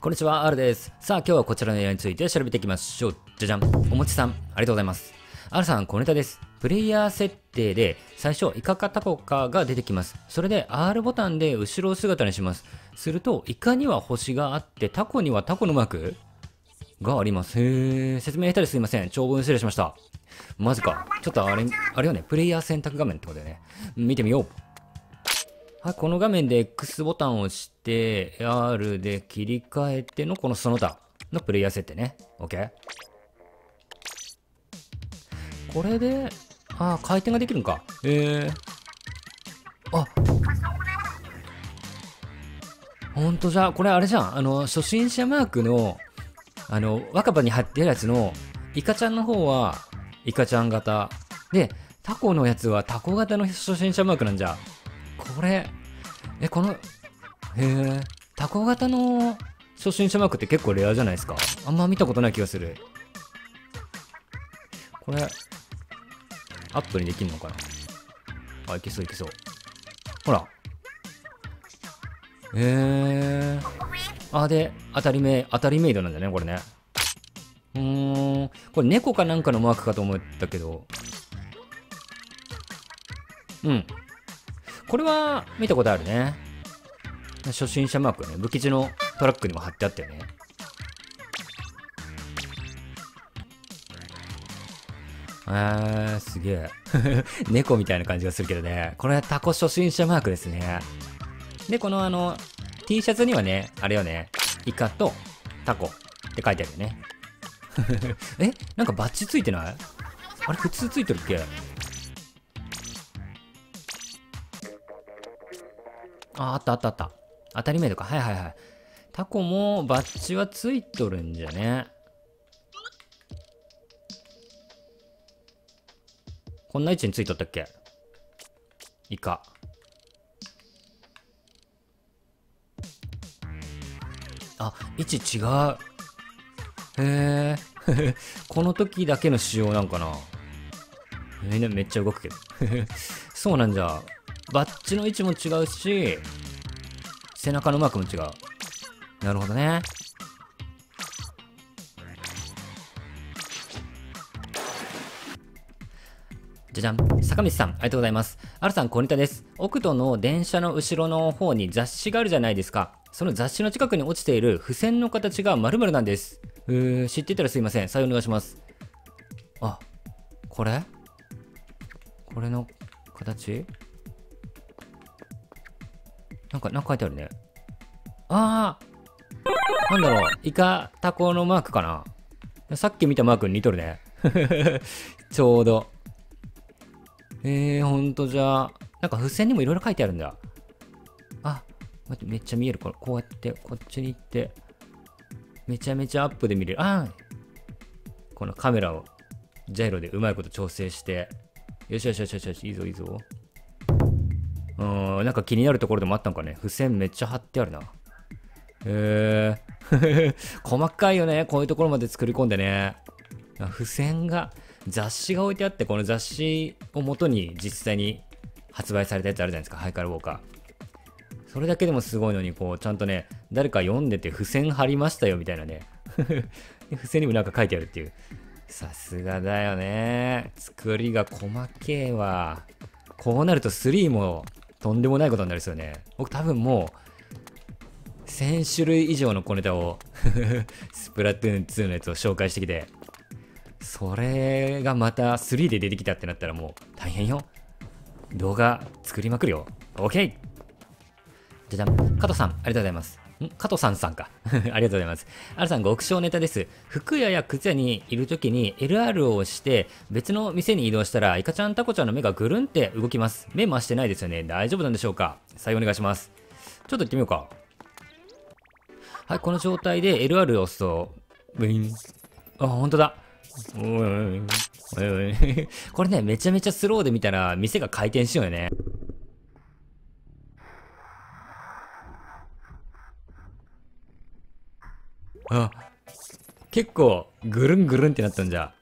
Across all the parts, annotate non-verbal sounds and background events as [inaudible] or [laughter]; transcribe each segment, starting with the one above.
こんにちは、R です。さあ、今日はこちらの映画について調べていきましょう。じゃじゃん。おもちさん、ありがとうございます。R さん、小ネタです。プレイヤー設定で、最初、イカかタコかが出てきます。それで、R ボタンで後ろ姿にします。すると、イカには星があって、タコにはタコのマークがあります。へー。説明下手ですいません。長文失礼しました。マジか。ちょっとあれ、あれよね、プレイヤー選択画面ってことだよね。見てみよう。はい、この画面で X ボタンを押して R で切り替えてのこのその他のプレイヤー設定ね。OK? これで、あー回転ができるんか。えー。あほんとじゃ、これあれじゃん。あの、初心者マークの、あの、若葉に貼ってるやつの、イカちゃんの方は、イカちゃん型。で、タコのやつはタコ型の初心者マークなんじゃ。これ、え、この、へえ、タコ型の初心者マークって結構レアじゃないですか？あんま見たことない気がする。これ、アップにできんのかな？あ、いけそういけそう。ほら。へえ。あ、で、当たり目、当たりメイドなんだね、これね。うーん、これ猫かなんかのマークかと思ったけど。うん。これは見たことあるね。初心者マークね。武器地のトラックにも貼ってあったよね。あー、すげえ。[laughs] 猫みたいな感じがするけどね。これはタコ初心者マークですね。で、このあの、T シャツにはね、あれよね、イカとタコって書いてあるよね。[laughs] え？なんかバッジついてない？あれ普通ついてるっけ？あ、あったあったあった。当たり前とか。はいはいはい。タコもバッジはついとるんじゃね。こんな位置についとったっけ？イカ。あ、位置違う。へえ。[laughs] この時だけの仕様なんかな。えー、めっちゃ動くけど。[laughs] そうなんじゃ。バッジの位置も違うし、背中のマークも違う。なるほどね。じゃじゃん。坂道さん、ありがとうございます。R さん、コニタです。奥戸の電車の後ろの方に雑誌があるじゃないですか。その雑誌の近くに落ちている付箋の形が〇〇なんです。うー、知っていたらすいません。採用お願いします。あ、これ？これの形？なんか、なんか書いてあるね。あーなんだろう。イカ、タコのマークかなさっき見たマークに似とるね。[laughs] ちょうど。えー、ほんとじゃあ。なんか付箋にもいろいろ書いてあるんだ。あ、待って、めっちゃ見える。ここうやって、こっちに行って、めちゃめちゃアップで見れる。あーこのカメラを、ジャイロでうまいこと調整して。よしよしよしよしよし、いいぞいいぞ。うん、なんか気になるところでもあったんかね？付箋めっちゃ貼ってあるな。へえ。[laughs] 細かいよね。こういうところまで作り込んでね。付箋が、雑誌が置いてあって、この雑誌を元に実際に発売されたやつあるじゃないですか。ハイカルウォーカー。それだけでもすごいのに、こう、ちゃんとね、誰か読んでて付箋貼りましたよ、みたいなね。[laughs] 付箋にもなんか書いてあるっていう。さすがだよね。作りが細けえわ。こうなると3もとんでもないことになりそうね。僕多分もう、1000種類以上の小ネタを [laughs] スプラトゥーン2のやつを紹介してきて、それがまた3で出てきたってなったらもう大変よ。動画作りまくるよ。OK! じゃじゃん。加藤さん、ありがとうございます。ん加藤さんさんか。[laughs] ありがとうございます。あるさん、極小ネタです。服屋や靴屋にいるときに LR を押して別の店に移動したらイカちゃんタコちゃんの目がぐるんって動きます。目回してないですよね。大丈夫なんでしょうか採用お願いします。ちょっと行ってみようか。はい、この状態で LR を押すと、ブイン。あ、ほんとだ。おいおいこれね、めちゃめちゃスローで見たら店が回転しようよね。あ、結構ぐるんぐるんってなったんじゃ。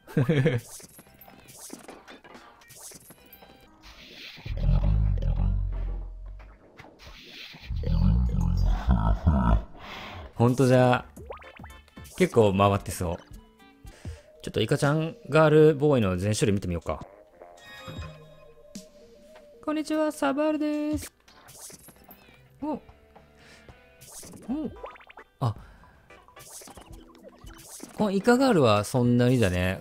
ほんとじゃ。結構回ってそう。ちょっとイカちゃんガールボーイの全種類見てみようか。こんにちは、サバールです。おおこのイカガールはそんなにだね。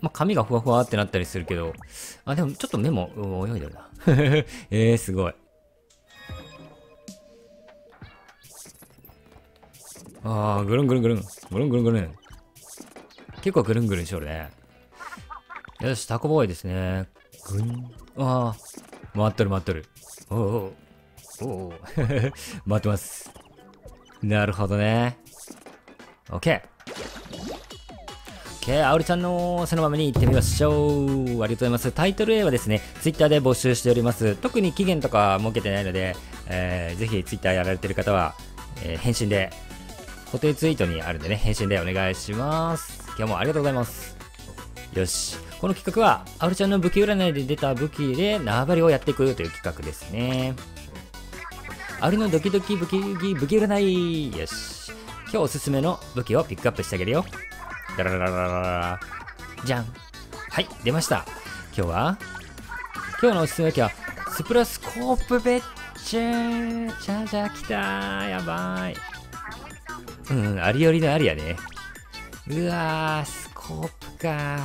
まあ、髪がふわふわってなったりするけど、あ、でもちょっと目も泳いでるな。[laughs] えー、すごい。ああ、ぐるんぐるんぐるん。ぐるんぐるんぐるん。結構ぐるんぐるんしおるね。よし、タコボーイですね。ぐん。ああ、回っとる回っとる。おうおう。おおう。[laughs] 回ってます。なるほどね。オッケー。オッケー、あおりちゃんのそのままに行ってみましょう。ありがとうございます。タイトル A はですね、Twitter で募集しております。特に期限とか設けてないので、えー、ぜひ Twitter やられてる方は、えー返信で固定ツイートにあるんでね、返信でお願いします。今日もありがとうございます。よし。この企画は、あおるちゃんの武器占いで出た武器で縄張りをやっていくという企画ですね。あおるのドキドキ武器、武器占い。よし。今日おすすめの武器をピックアップしてあげるよ。ダラララララじゃん。はい、出ました。今日は、今日のおすすめ武器は、スプラスコープベッチュじゃじゃ来たー。やばい。うん、ありよりのありやね。うわー、スコープか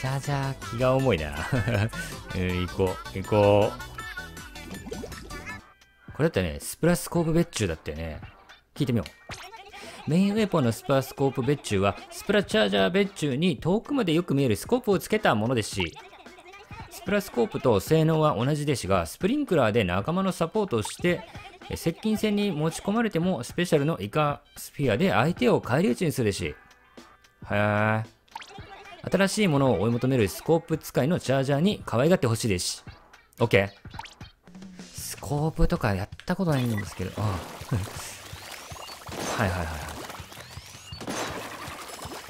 ー。じゃじゃ気が重いな。[laughs] うん、行こう、行こう。これだってね、スプラスコープ別注だってね。聞いてみよう。メインウェポンのスプラスコープ別注は、スプラチャージャー別注に遠くまでよく見えるスコープをつけたものですし、スプラスコープと性能は同じですが、スプリンクラーで仲間のサポートをして、接近戦に持ち込まれてもスペシャルのイカスフィアで相手を返り討ちにするし。へー。新しいものを追い求めるスコープ使いのチャージャーに可愛がってほしいですし。OK。スコープとかやったことないんですけど、ああ [laughs] はいはいはいはい。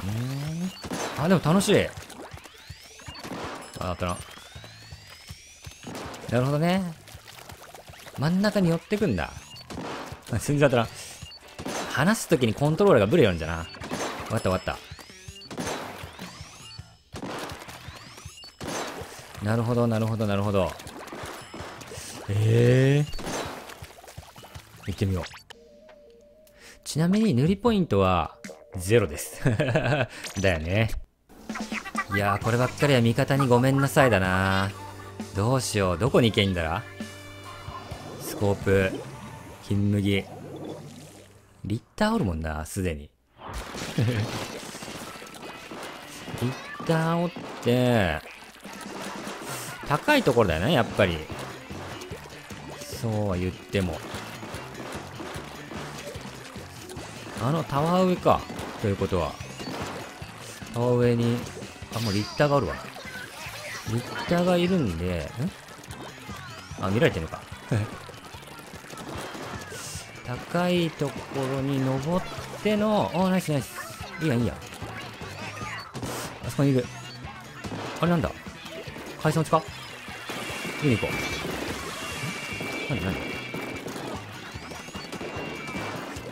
うーん。あ、でも楽しい。あ、あったな。なるほどね。真ん中に寄ってくんだ。あ [laughs] 全然あったな。話すときにコントローラーがブレよるんじゃな。わかったわかった。なるほど、なるほど、なるほど。ええー。行ってみよう。ちなみに塗りポイントはゼロです。[laughs] だよね。いやー、こればっかりは味方にごめんなさいだな。どうしよう。どこに行けんだらスコープ、金麦。リッターおるもんな、すでに。[laughs] リッターおって、高いところだよね、やっぱり。そうは言っても。あのタワー上か。ということは。タワー上に、あ、もうリッターがおるわ。リッターがいるんで、ん？あ、見られてるのか。高いところに登っての、おー、ナイスナイス。いいや、いいや。あそこにいる。あれなんだ海藻地か？見に行こう。なんで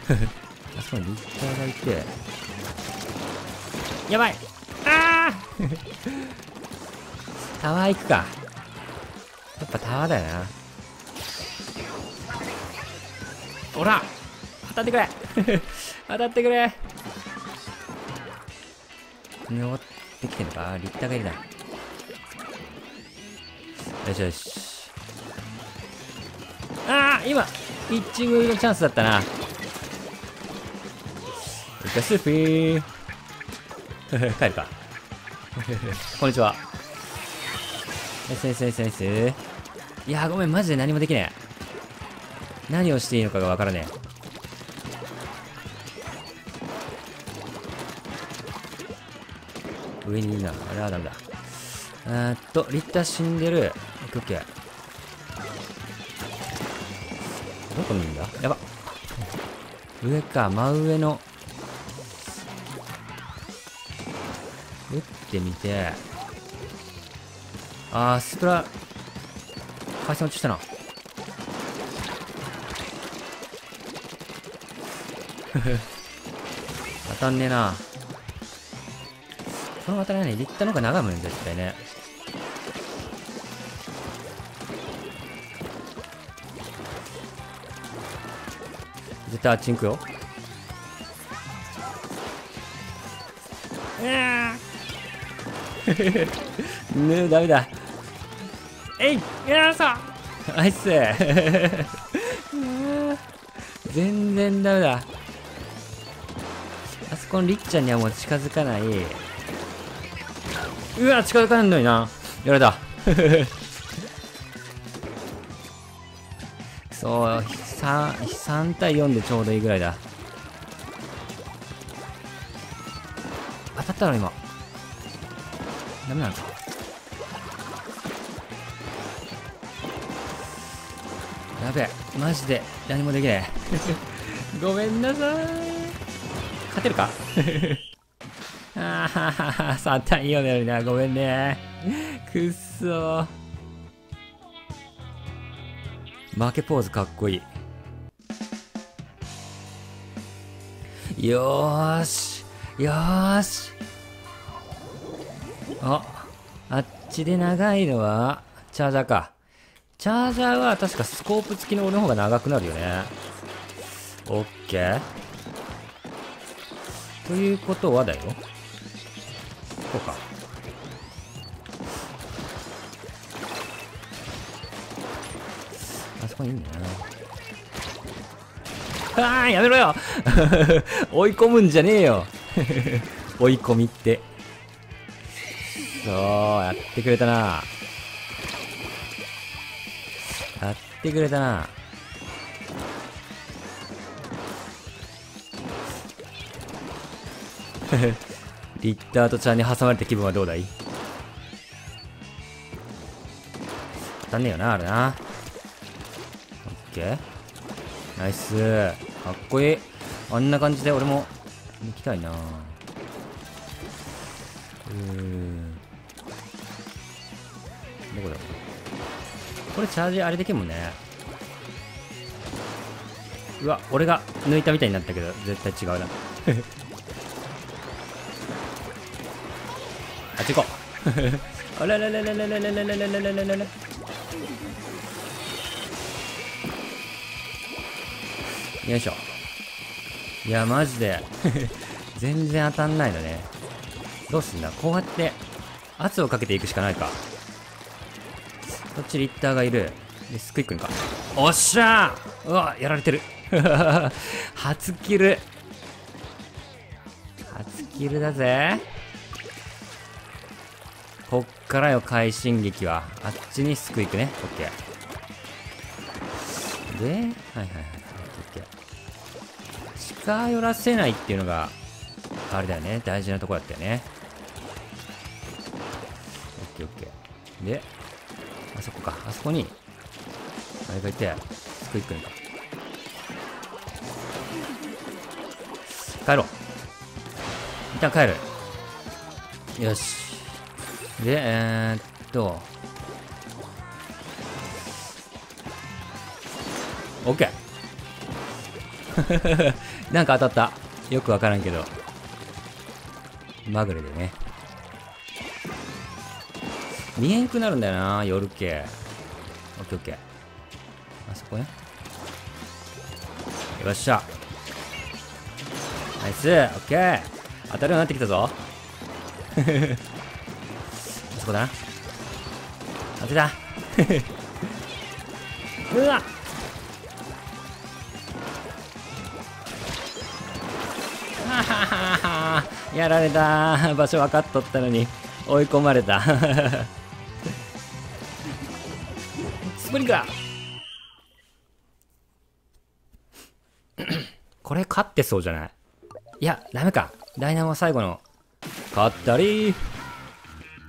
なんであそこにリッターがいて。やばいああ [laughs] タワー行くか。やっぱタワーだよな。ほら当たってくれ [laughs] 当たってくれ登ってきてんのか？リッターがいるな。よしよし。今ピッチングのチャンスだったな。イカスーピー帰るか。[laughs] こんにちは。ナイスナイスナイスナイス。いやーごめん、マジで何もできねえ。何をしていいのかがわからねえ。上にいるな。あれはダメだ。えーっと、リッター死んでる。オッケーオッケー。こにいるんだやば。上か、真上の。撃ってみて。あー、スプラ、回線落ちしたな。[laughs] 当たんねえな。この当たりはね、立体の方が長いもんね、絶対ね。絶対あっちに行くよ。うわね [laughs] ダメだ。えいやーさナイス全然ダメだ。あそこのりっちゃんにはもう近づかない。うわ、近づかないのにな。やられた。[laughs] そう、3, 3対4でちょうどいいぐらいだ。当たったの今。ダメなのか。やべ、マジで何もできない。[laughs] ごめんなさい。勝てるか？[laughs] あははは、3対4だよな。ごめんね。くっそ負けポーズかっこいい。よーし。よーし。あ、あっちで長いのは、チャージャーか。チャージャーは確かスコープ付きの俺の方が長くなるよね。オッケー。ということはだよ。こうか。あそこいいんだな。ああやめろよ [laughs] 追い込むんじゃねえよ [laughs] 追い込みって。そう、やってくれたな。やってくれたな。[laughs] リッターとちゃんに挟まれた気分はどうだい？当たんねえよな、あれな。オッケー。ナイス。かっこいい。あんな感じで俺も行きたいな。うん。どこだ？これチャージあれできるもんね。うわ、俺が抜いたみたいになったけど、絶対違うな。[laughs] あっち行こう。[laughs] あららららららららららららららよいしょ。いや、マジで [laughs] 全然当たんないのね。どうすんだ？こうやって圧をかけていくしかないか。こっちリッターがいる。で、スクイックンか。おっしゃーうわ、やられてる。[laughs] 初キル。初キルだぜ。こっからよ、快進撃は。あっちにスクイックね。オッケー。で、はいはいはい。オッケー。近寄らせないっていうのが、あれだよね。大事なとこだったよね。オッケーオッケー。で、あそこか。あそこに、あれがいて、スクイックにか。帰ろう。一旦帰る。よし。で、えー、っと、オッケーなんか当たった。よくわからんけど。まぐれでね。見えんくなるんだよな、夜系。オッケーオッケー。あそこね。よっしゃ。ナイスオッケー当たるようになってきたぞ。[laughs] あそこだな。当てた。[laughs] うわはやられた [laughs] 場所分かっとったのに追い込まれた [laughs] スプリンクラー [coughs] これ勝ってそうじゃない？いや、ダメか。ダイナモは最後の。勝ったり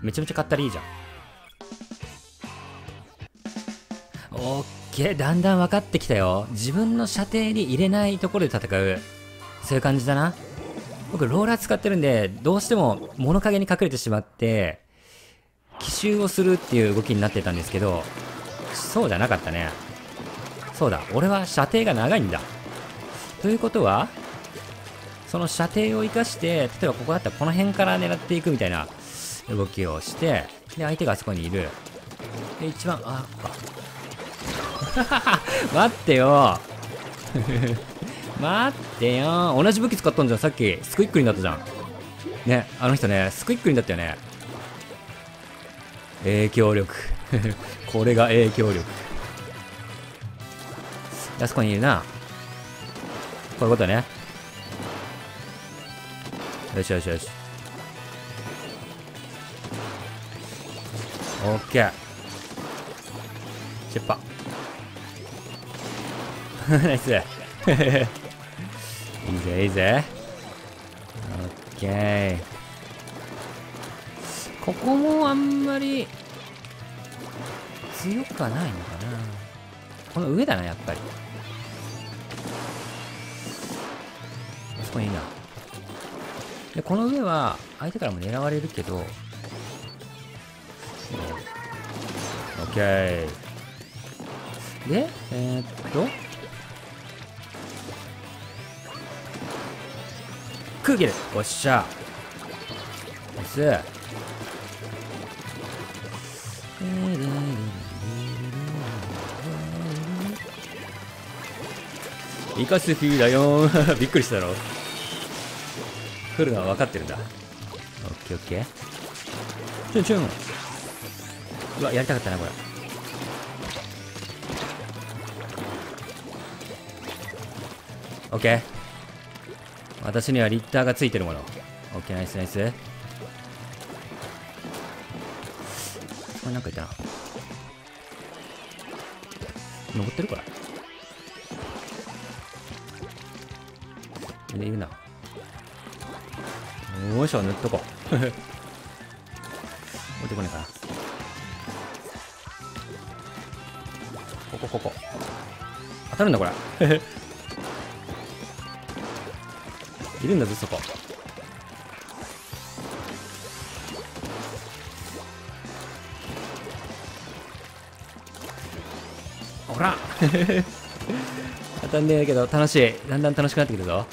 めちゃめちゃ勝ったりいいじゃん。オッケー、だんだん分かってきたよ。自分の射程に入れないところで戦う。そういう感じだな。僕、ローラー使ってるんで、どうしても物陰に隠れてしまって、奇襲をするっていう動きになってたんですけど、そうじゃなかったね。そうだ、俺は射程が長いんだ。ということは、その射程を生かして、例えばここだったらこの辺から狙っていくみたいな動きをして、で、相手があそこにいる。で、一番、あ、こか。[laughs] 待ってよ待ってよ同じ武器使ったんじゃん、さっき。スクイックになったじゃん。ね、あの人ね、スクイックになったよね。影響力。[laughs] これが影響力。あそこにいるな。こういうことね。よしよしよし。オッケー。チェッパ。[laughs] ナイス。いいぜ、いいぜ。オッケー。ここもあんまり強くはないのかな。この上だな、やっぱり。あそこにいいな。で、この上は相手からも狙われるけど、オッケー。で、えー、っと、クーゲルおっしゃ。ナイスイカスフィーだよ。[laughs] びっくりしたろ。来るのは分かってるんだ。オッケーオッケー。チュンチュン。うわやりたかったなこれ。オッケー。私にはリッターがついてるもの。オッケー、ナイスナイス。これなんかいたな。登ってるこれ。いるな。よいしょ、塗っとこう。[laughs] 置いてこねえかな。ここ、ここ。当たるんだ、これ。いるんだぞそこ。ほら。当たんねえけど楽しい。だんだん楽しくなってくるぞ。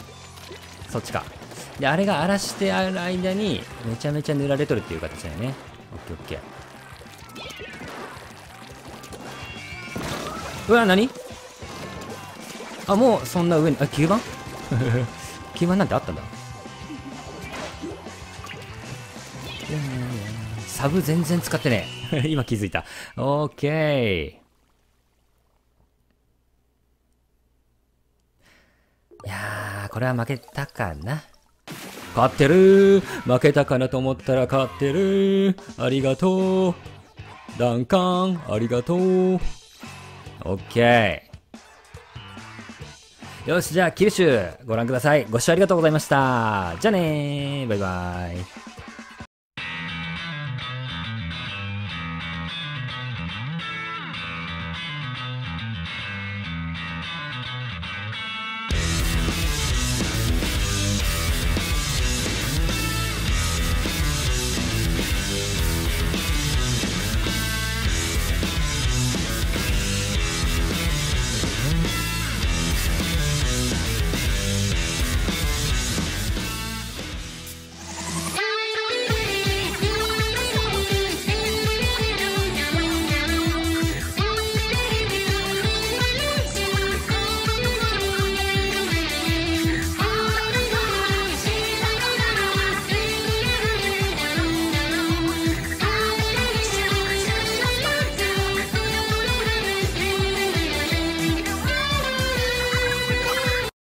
そっちか。であれが荒らしてある間にめちゃめちゃ塗られとるっていう形だよね。オッケーオッケー。うわ何？あもうそんな上にあ吸盤？K1 なんてあったんだサブ全然使ってねえ。[laughs] 今気づいた。オッケーいやーこれは負けたかな。勝ってる。負けたかなと思ったら勝ってる。ありがとう。ダンカンありがとう。オッケーよし、じゃあ、九州ご覧ください。ご視聴ありがとうございました。じゃあねー。バイバイ。